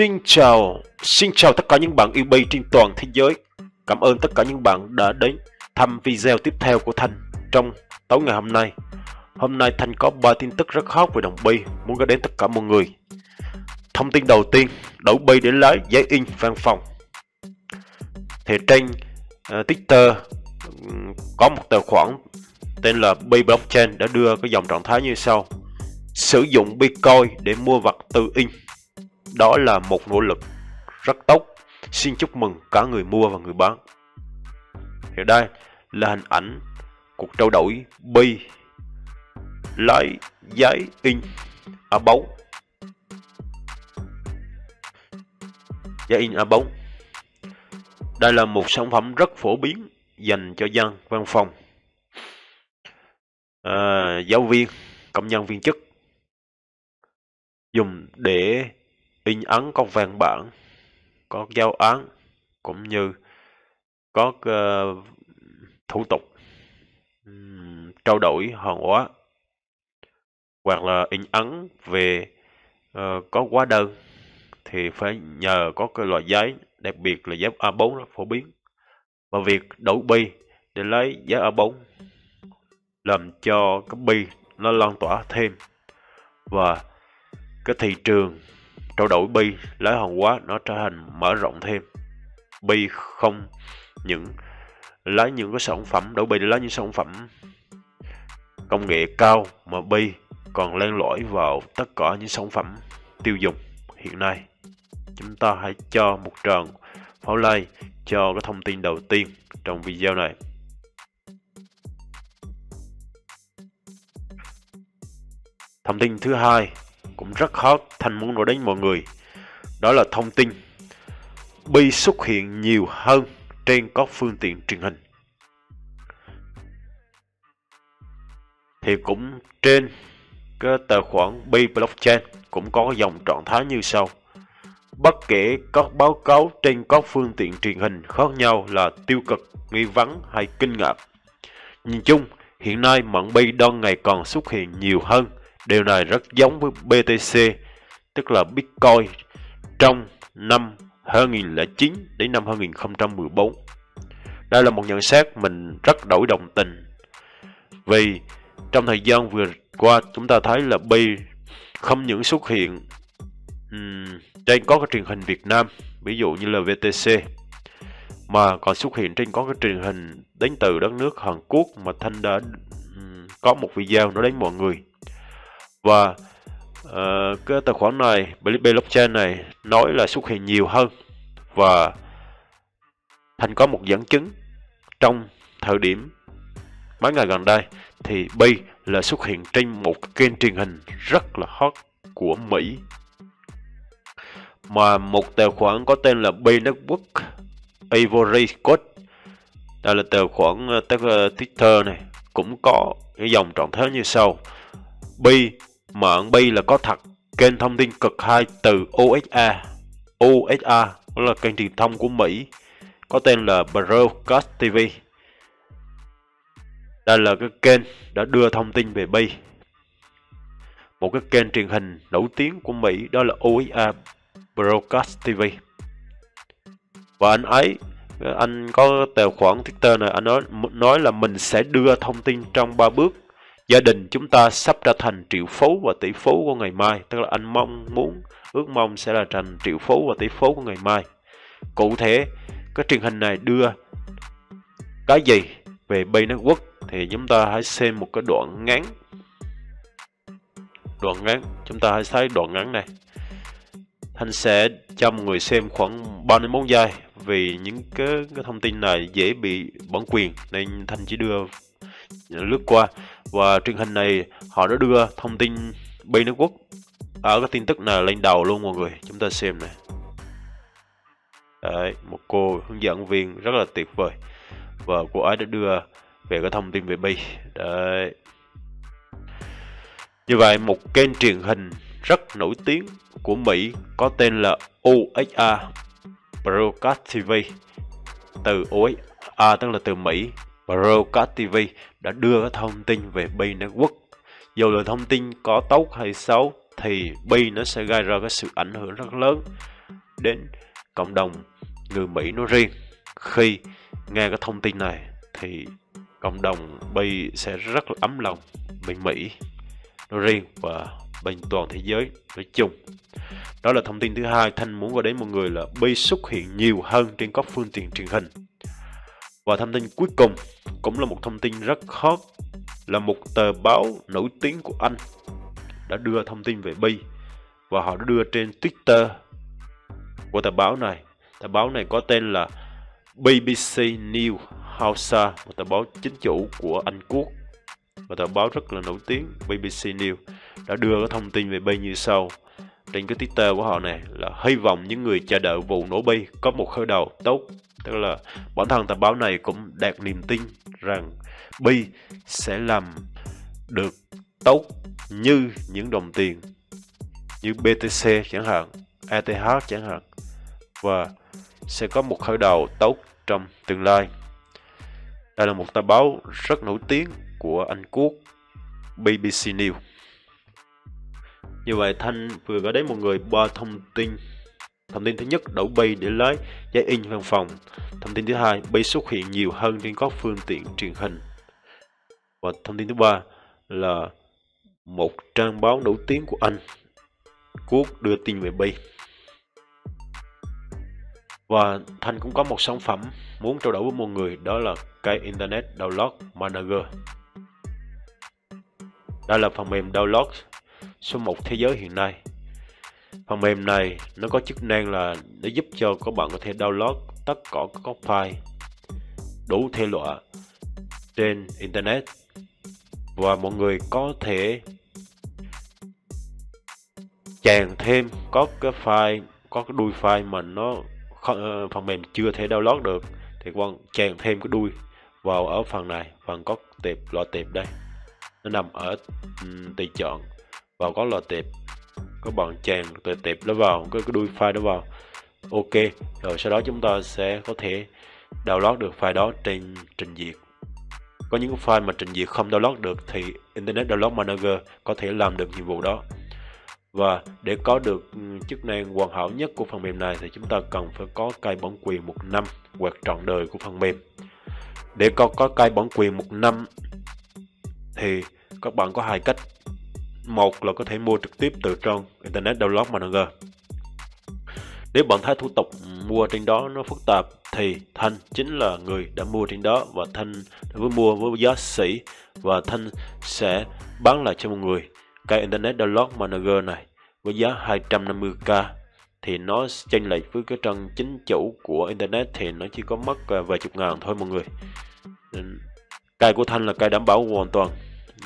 Xin chào, xin chào tất cả những bạn yêu bay trên toàn thế giới. Cảm ơn tất cả những bạn đã đến thăm video tiếp theo của Thanh trong tối ngày hôm nay. Hôm nay Thanh có 3 tin tức rất hot về đồng bay muốn gửi đến tất cả mọi người. Thông tin đầu tiên, đổi bay để lái giấy in văn phòng. Thì trên uh, Twitter có một tài khoản tên là Bay Blockchain đã đưa cái dòng trạng thái như sau. Sử dụng Bitcoin để mua vật tư in đó là một nỗ lực rất tốt. Xin chúc mừng cả người mua và người bán. Hiện đây là hình ảnh cuộc trao đổi bi lấy giấy in ở bóng giấy in ở bóng đây là một sản phẩm rất phổ biến dành cho dân văn phòng à, giáo viên công nhân viên chức dùng để in ấn các văn bản, có giao án cũng như có uh, thủ tục um, trao đổi hàng hóa hoặc là in ấn về uh, có hóa đơn thì phải nhờ có cái loại giấy đặc biệt là giấy A4 rất phổ biến. Và việc đổi bi để lấy giấy A4 làm cho cái bi nó lan tỏa thêm. Và cái thị trường trao đổi bi lấy hàng hóa nó trở thành mở rộng thêm. Bi không những lấy những cái sản phẩm, đổi bi lấy những sản phẩm công nghệ cao mà bi còn len lỏi vào tất cả những sản phẩm tiêu dùng hiện nay. Chúng ta hãy cho một tràng pháo like cho cái thông tin đầu tiên trong video này. Thông tin thứ hai cũng rất hot Thanh muốn nói đến mọi người. Đó là thông tin Bi xuất hiện nhiều hơn trên các phương tiện truyền hình. Thì cũng trên cái tài khoản Bi Blockchain cũng có dòng trạng thái như sau. Bất kể các báo cáo trên các phương tiện truyền hình khác nhau là tiêu cực, nghi vấn hay kinh ngạc. Nhìn chung, hiện nay mạng Bi đang ngày càng xuất hiện nhiều hơn Điều này rất giống với BTC, tức là Bitcoin trong năm 2009 đến năm 2014. Đây là một nhận xét mình rất đổi đồng tình. Vì trong thời gian vừa qua chúng ta thấy là B không những xuất hiện um, trên có cái truyền hình Việt Nam, ví dụ như là VTC, mà còn xuất hiện trên có cái truyền hình đến từ đất nước Hàn Quốc mà Thanh đã um, có một video nói đến mọi người và uh, cái tài khoản này blockchain này nói là xuất hiện nhiều hơn và thành có một dẫn chứng trong thời điểm mấy ngày gần đây. Thì Bi là xuất hiện trên một kênh truyền hình rất là hot của Mỹ. Mà một tài khoản có tên là Bi Network Ivory Code đây là tài khoản ờ, ờ, Twitter này cũng có cái dòng trạng thái như sau. Bi Mạng Bi là có thật kênh thông tin cực hai từ OSA. OSA là kênh truyền thông của Mỹ có tên là Broadcast TV. Đây là cái kênh đã đưa thông tin về Bi. Một cái kênh truyền hình nổi tiếng của Mỹ, đó là OSA Broadcast TV. Và anh ấy, anh có tài khoản Twitter này, anh nói nói là mình sẽ đưa thông tin trong ba bước Gia đình chúng ta sắp trở thành triệu phú và tỷ phú của ngày mai, tức là anh mong muốn, ước mong sẽ là thành triệu phú và tỷ phú của ngày mai. Cụ thể, cái truyền hình này đưa cái gì về Bay Network thì chúng ta hãy xem một cái đoạn ngắn. Đoạn ngắn, chúng ta hãy thấy đoạn ngắn này. Thanh sẽ cho mọi người xem khoảng 34 giây vì những cái, cái thông tin này dễ bị bản quyền nên Thanh chỉ đưa lướt qua. Và truyền hình này họ đã đưa thông tin bay nước quốc à, ở cái tin tức này lên đầu luôn mọi người. Chúng ta xem này. Đấy, một cô hướng dẫn viên rất là tuyệt vời. Và cô ấy đã đưa về cái thông tin về bay. Đấy. Như vậy một kênh truyền hình rất nổi tiếng của Mỹ có tên là OXA Broadcast TV từ OXA tức là từ Mỹ. Broadcast TV đã đưa thông tin về Bay Network. Dù là thông tin có tốt hay xấu thì Bay nó sẽ gây ra cái sự ảnh hưởng rất lớn đến cộng đồng người Mỹ nói riêng. Khi nghe cái thông tin này thì cộng đồng Bi sẽ rất là ấm lòng bên Mỹ nói riêng và bên toàn thế giới nói chung. Đó là thông tin thứ hai, Thanh muốn gọi đến mọi người là Bi xuất hiện nhiều hơn trên các phương tiện truyền hình. Và thông tin cuối cùng cũng là một thông tin rất hot là một tờ báo nổi tiếng của Anh đã đưa thông tin về Bi và họ đã đưa trên Twitter của tờ báo này. Tờ báo này có tên là BBC News Hausa, một tờ báo chính chủ của Anh Quốc và tờ báo rất là nổi tiếng BBC News đã đưa cái thông tin về Bi như sau. Trên cái Twitter của họ này là hy vọng những người chờ đợi vụ nổ Bi có một khởi đầu tốt. Tức là bản thân tờ báo này cũng đạt niềm tin rằng Bi sẽ làm được tốt như những đồng tiền như BTC chẳng hạn, ETH chẳng hạn và sẽ có một khởi đầu tốt trong tương lai. Đây là một tờ báo rất nổi tiếng của Anh Quốc, BBC News. Như vậy Thanh vừa gọi đến một người ba thông tin. Thông tin thứ nhất, đổ bay để lấy giấy in văn phòng. Thông tin thứ hai, bay xuất hiện nhiều hơn trên các phương tiện truyền hình. Và thông tin thứ ba là một trang báo nổi tiếng của Anh, Quốc đưa tin về bay. Và Thanh cũng có một sản phẩm muốn trao đổi với mọi người đó là cái Internet Download Manager. Đây là phần mềm download số 1 thế giới hiện nay. Phần mềm này nó có chức năng là để giúp cho các bạn có thể download tất cả các file đủ thể loại trên Internet và mọi người có thể chèn thêm có cái file có cái đuôi file mà nó ờ, phần mềm chưa thể download được thì quan chèn thêm cái đuôi vào ở phần này phần có tệp loại tệp đây nó nằm ở um, tùy chọn và có loại tệp các bạn chèn tệp tệp nó vào cái, cái đuôi file đó vào. Ok rồi sau đó chúng ta sẽ có thể download được file đó trên trình duyệt. Có những file mà trình duyệt không download được thì Internet Download Manager có thể làm được nhiệm vụ đó. Và để có được ừ, chức năng hoàn hảo nhất của phần mềm này thì chúng ta cần phải có cài bản quyền một năm hoặc trọn đời của phần mềm. Để có có cài bản quyền một năm thì các bạn có hai cách một là có thể mua trực tiếp từ trang internet download manager nếu bạn thấy thủ tục mua trên đó nó phức tạp thì Thanh chính là người đã mua trên đó và Thanh đã mua với giá sỉ và Thanh sẽ bán lại cho một người. Cái Internet Download Manager này với giá 250k thì nó chênh lệch với cái trang chính chủ của Internet thì nó chỉ có mất vài chục ngàn thôi mọi người. Cây của Thanh là cây đảm bảo hoàn toàn,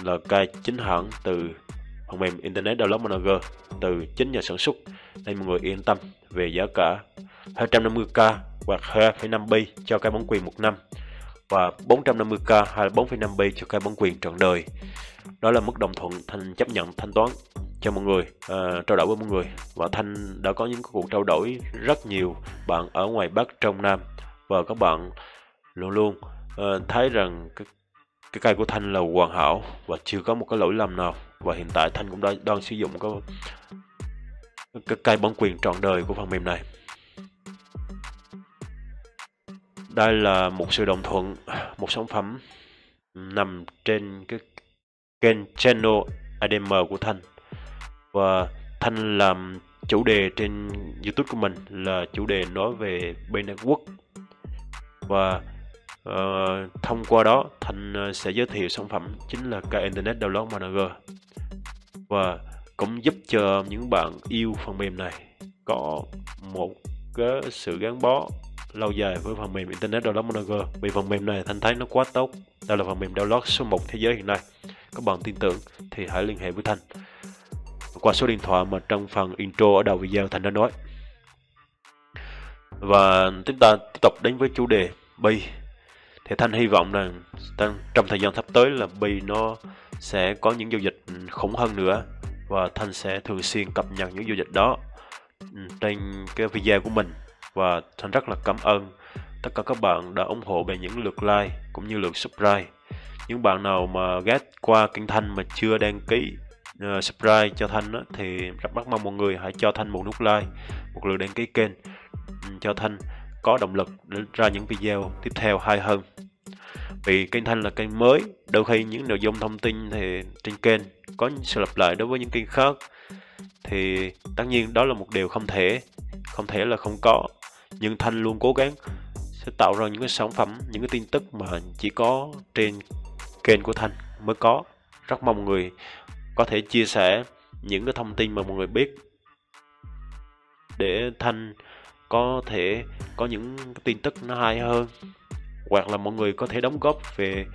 là cây chính hãng từ phần mềm Internet Download Manager từ chính nhà sản xuất. Nên mọi người yên tâm về giá cả. 250k hoặc 2,5 bi cho cái bản quyền một năm và 450k hay 4,5 bi cho cái bản quyền trọn đời. Đó là mức đồng thuận thành chấp nhận thanh toán. Cho mọi người uh, trao đổi với mọi người. Và thanh đã có những cuộc trao đổi rất nhiều. Bạn ở ngoài bắc trong nam. Và các bạn luôn luôn uh, thấy rằng cái cái cây của thanh là hoàn hảo và chưa có một cái lỗi lầm nào. Và hiện tại thanh cũng đã, đang sử dụng cái cái cây bản quyền trọn đời của phần mềm này. Đây là một sự đồng thuận, một sản phẩm nằm trên cái kênh channel ADM của Thanh. Và Thanh làm chủ đề trên YouTube của mình là chủ đề nói về bên Quốc và uh, thông qua đó Thanh ờ, sẽ giới thiệu sản phẩm chính là cái Internet Download Manager và cũng giúp cho những bạn yêu phần mềm này có một cái sự gắn bó lâu dài với phần mềm Internet Download Manager vì phần mềm này Thanh thấy nó quá tốt đây là phần mềm download số 1 thế giới hiện nay các bạn tin tưởng thì hãy liên hệ với Thanh qua số điện thoại mà trong phần intro ở đầu video Thanh đã nói. Và chúng ta tiếp tục đến với chủ đề Bi. Thì Thanh hy vọng rằng trong thời gian sắp tới là Bi nó sẽ có những giao dịch khủng hơn nữa và Thanh sẽ thường xuyên cập nhật những giao dịch đó ừ, trên cái video của mình. Và Thanh rất là cảm ơn tất cả các bạn đã ủng hộ về những lượt like cũng như lượt subscribe. Những bạn nào mà ghét qua kênh Thanh mà chưa đăng ký uh, subscribe cho Thanh đó, thì rất rất mong mọi người hãy cho Thanh một nút like, một lượt đăng ký kênh ừ, cho Thanh có động lực để ra những video tiếp theo hay hơn. Vì kênh Thanh là kênh mới, đôi khi những nội dung thông tin thì trên kênh có sự lặp lại đối với những kênh khác thì tất nhiên đó là một điều không thể, không thể là không có. Nhưng Thanh luôn cố gắng sẽ tạo ra những cái sản phẩm, những cái tin tức mà chỉ có trên kênh của Thanh mới có. Rất mong mọi người có thể chia sẻ những cái thông tin mà mọi người biết để Thanh có thể có những tin tức nó hay hơn hoặc là mọi người có thể đóng góp về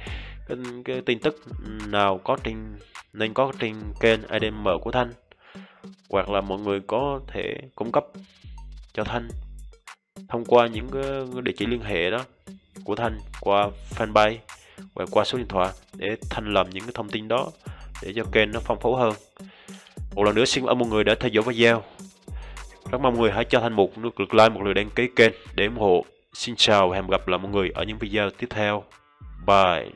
cái, cái tin tức nào có trên nên có trên kênh ADM của Thanh hoặc là mọi người có thể cung cấp cho Thanh thông qua những cái địa chỉ liên hệ đó của Thanh qua fanpage hoặc qua số điện thoại để Thanh làm những cái thông tin đó để cho kênh nó phong phú hơn. Một lần nữa xin ơn mọi người đã theo dõi video rất mong mọi người hãy cho Thanh một nút like một lượt đăng ký kênh. Để ủng hộ, xin chào và hẹn gặp lại mọi người ở những video tiếp theo. Bye.